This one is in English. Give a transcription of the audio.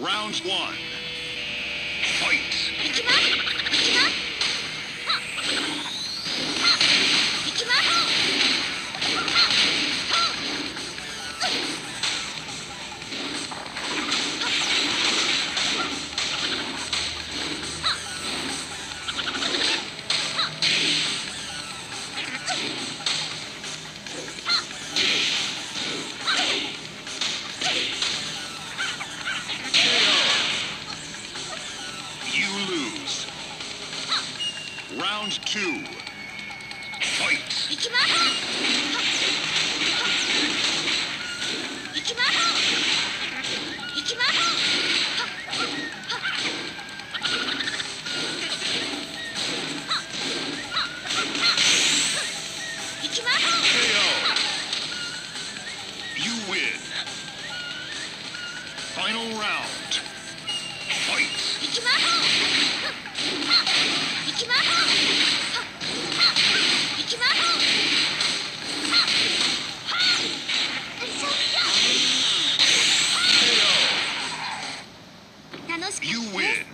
Round one. KO. You win. Final round. Fight. You win.